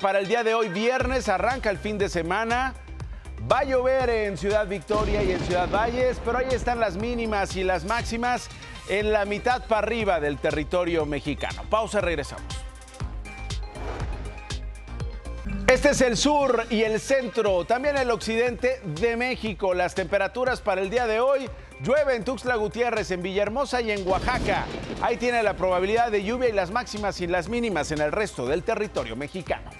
Para el día de hoy, viernes, arranca el fin de semana. Va a llover en Ciudad Victoria y en Ciudad Valles, pero ahí están las mínimas y las máximas en la mitad para arriba del territorio mexicano. Pausa, regresamos. Este es el sur y el centro, también el occidente de México. Las temperaturas para el día de hoy llueve en Tuxtla Gutiérrez, en Villahermosa y en Oaxaca. Ahí tiene la probabilidad de lluvia y las máximas y las mínimas en el resto del territorio mexicano.